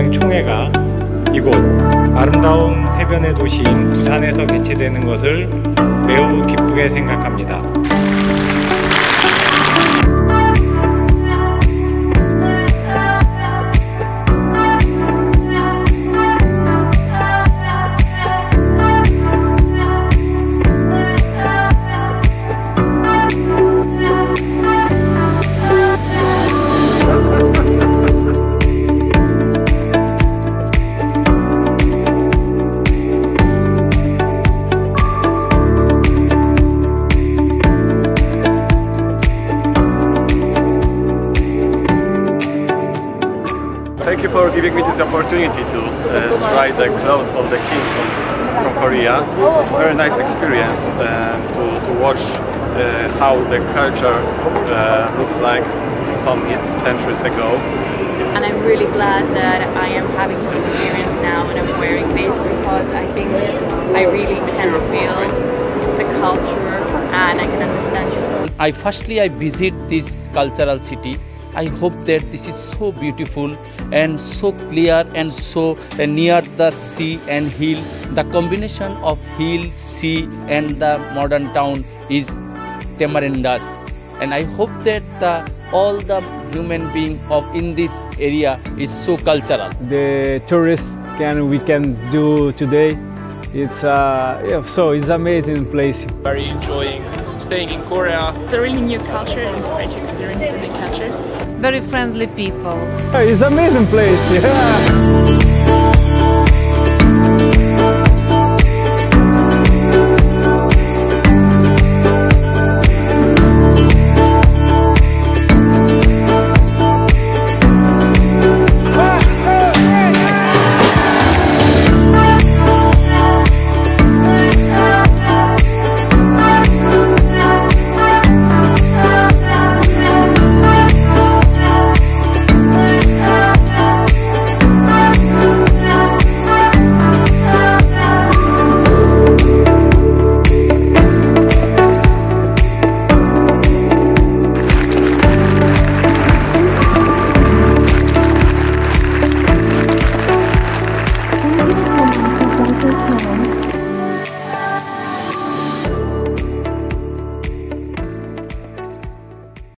여행총회가 이곳 아름다운 해변의 도시인 부산에서 개최되는 것을 매우 기쁘게 생각합니다. Thank you for giving me this opportunity to uh, try the clothes of the kings of, from Korea. It's a very nice experience uh, to, to watch uh, how the culture uh, looks like some centuries ago. It's And I'm really glad that I am having this experience now and I'm wearing this because I think I really can feel the culture and I can understand. I firstly I visit this cultural city. I hope that this is so beautiful and so clear and so uh, near the sea and hill. The combination of hill, sea and the modern town is tremendous. And I hope that the, all the human being of in this area is so cultural. the tourists can we can do today. It's uh, yeah, so it's amazing place. very enjoying staying in Korea. It's a really new culture and it's a great experience in the culture. very friendly people. It's amazing place. Yeah.